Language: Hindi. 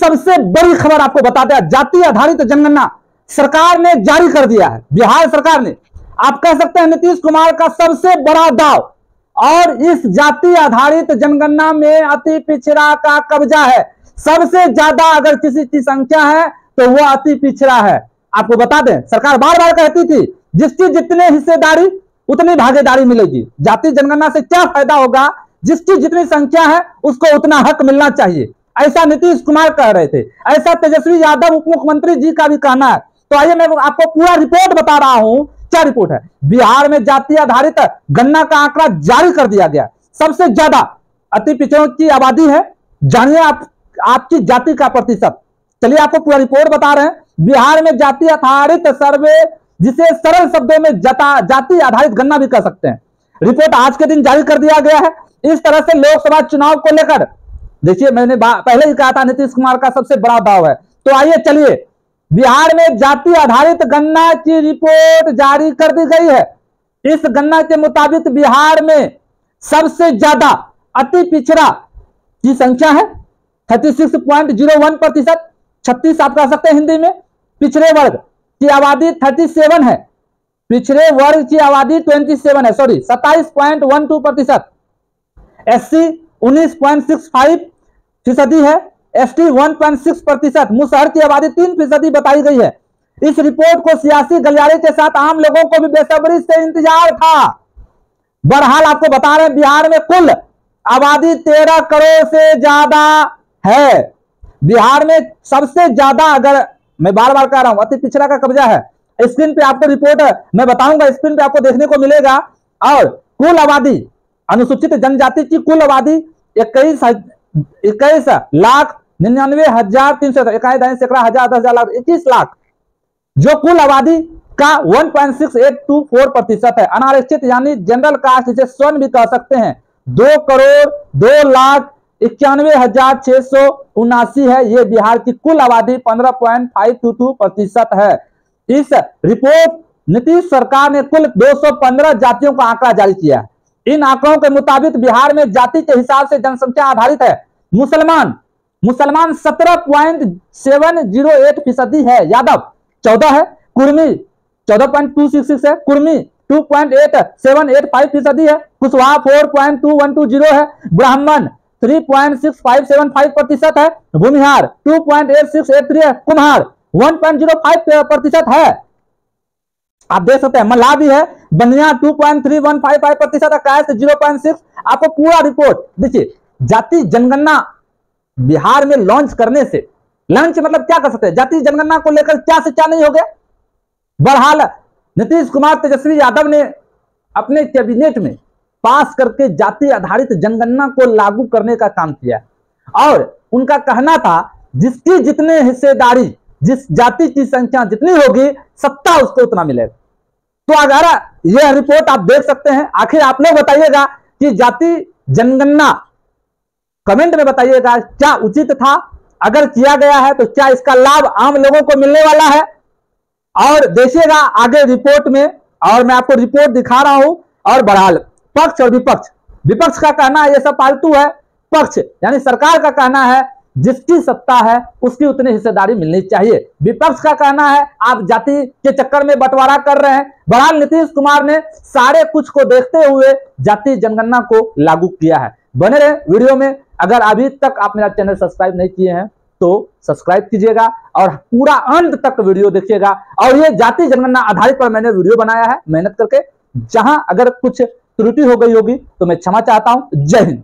सबसे बड़ी खबर आपको बता दें जाति आधारित जनगणना सरकार ने जारी कर दिया है, बिहार सरकार ने। आप कह सकते हैं, नीतीश कुमार का सबसे बड़ा दाव। और इस जाति आधारित जनगणना में अति पिछड़ा का कब्जा है। सबसे ज़्यादा अगर किसी की संख्या है तो वो अति पिछड़ा है। आपको बता दें, सरकार बार बार कहती थी, जिसकी जितने हिस्सेदारी, उतनी भागीदारी मिलेगी। जाति जनगणना से क्या फ़ायदा होगा? जिसकी जितनी संख्या है, उसको उतना हक मिलना चाहिए। ऐसा नीतीश कुमार कह रहे थे। ऐसा तेजस्वी यादव उप मुख्यमंत्री जी का भी कहना है। तो आइए मैं आपको पूरा रिपोर्ट बता रहा हूँ। क्या रिपोर्ट है? बिहार में जाति आधारित गन्ना का आंकड़ा जारी कर दिया गया। सबसे ज़्यादा अति पिछड़ों की आबादी है। जानिए आप, आपकी जाति का प्रतिशत। चलिए आपको पूरा रिपोर्ट बता रहे हैं। बिहार में जाति आधारित सर्वे, जिसे सरल शब्दों में जाता, जाति आधारित गन्ना भी कह सकते हैं। रिपोर्ट आज के दिन जारी कर दिया गया है। इस तरह से लोकसभा चुनाव को लेकर देखिए, मैंने पहले ही कहा था, नीतीश कुमार का सबसे बड़ा दाव है। तो आइए, चलिए। बिहार में जाति आधारित गन्ना की रिपोर्ट जारी कर दी गई है। इस गन्ना के मुताबिक बिहार में सबसे ज़्यादा अति पिछड़ा की संख्या है। 36.01 प्रतिशत। छत्तीस आप कह सकते हैं हिंदी में। पिछड़े वर्ग की आबादी 37 है। पिछड़े वर्ग की आबादी 27 है। सॉरी 27.12 प्रतिशत। एस सी उन्नीस फ़ीसदी है। एसटी 1.6 प्रतिशत। मुसहर की आबादी तीन फ़ीसदी बताई गई है। इस रिपोर्ट को सियासी गलियारे के साथ आम लोगों को भी बेसब्री से इंतज़ार था। बहरहाल आपको बता रहे बिहार में कुल आबादी तेरह करोड़ से ज़्यादा है। बिहार में सबसे ज़्यादा अगर मैं बार बार कह रहा हूँ, अति पिछड़ा का कब्जा है। स्क्रीन पे आपको रिपोर्ट मैं बताऊँगा, स्क्रीन पे आपको देखने को मिलेगा। और कुल आबादी, अनुसूचित जनजाति की कुल आबादी इक्कीस लाख निन्यानवे हज़ार तीन सौ, इक्कीस सैकड़ा हज़ार दस हज़ार लाख, इक्कीस लाख, जो कुल आबादी का 1.684 प्रतिशत है। अनारक्षित यानी जनरल कास्ट जिसे स्वर्ण भी कह सकते हैं। दो करोड़, दो लाख इक्यानवे हज़ार छह सौ उनासी है। ये बिहार की कुल आबादी 15.522 प्रतिशत है। इस रिपोर्ट नीतीश सरकार ने कुल 215 जातियों का आंकड़ा जारी किया है। इन आंकड़ों के मुताबिक बिहार में जाति के हिसाब से जनसंख्या आधारित है। मुसलमान मुसलमान सत्रह पॉइंट सेवन ज़ीरो एट फ़ीसदी है। यादव, चौदह है। कुर्मी, चौदह पॉइंट टू सिक्स सिक्स है। Kurmi, two point eight seven eight five फ़ीसदी है। Kushwaha, four point two one two zero है। Brahmin, three point six five seven five प्रतिशत है। Bhumihar, two point eight six eight three है। कुम्हार, वन पॉइंट ज़ीरो फाइव प्रतिशत है। आप देख सकते हैं मल्लाह भी है Baniya two point three one five five प्रतिशत है ज़ीरो पॉइंट सिक्स आपको पूरा रिपोर्ट देखिए, जाति जनगणना बिहार में लॉन्च करने से लॉन्च मतलब क्या कर सकते हैं? जाति जनगणना को लेकर क्या से क्या नहीं हो गया? बहरहाल, नीतीश कुमार तेजस्वी यादव ने अपने कैबिनेट में पास करके जाति आधारित जनगणना को लागू करने का काम किया। और उनका कहना था, जिसकी जितने हिस्सेदारी जिस जाति की संख्या जितनी होगी, सत्ता उसको उतना मिलेगा। तो अगर यह रिपोर्ट आप देख सकते हैं। आखिर आप लोग बताइएगा कि जाति जनगणना, कमेंट में बताइएगा क्या उचित था, अगर किया गया है तो क्या इसका लाभ आम लोगों को मिलने वाला है? और देखिएगा आगे रिपोर्ट में, और मैं आपको रिपोर्ट दिखा रहा हूँ, और बढ़ाल पक्ष और विपक्ष। विपक्ष का कहना है, ये सब पालतू है। पक्ष, यानी सरकार का कहना है जिसकी सत्ता है, उसकी उतनी हिस्सेदारी मिलनी चाहिए। विपक्ष का कहना है, आप जाति के चक्कर में बंटवारा कर रहे हैं। बहरहाल नीतीश कुमार ने सारे कुछ को देखते हुए जाति जनगणना को लागू किया है। बने रहे वीडियो में। अगर अभी तक आप मेरा चैनल सब्सक्राइब नहीं किए हैं तो सब्सक्राइब कीजिएगा और पूरा अंत तक वीडियो देखिएगा। और ये जाति जनगणना आधारित पर मैंने वीडियो बनाया है, मेहनत करके। जहाँ अगर कुछ त्रुटि हो गई होगी तो मैं क्षमा चाहता हूँ। जय हिंद।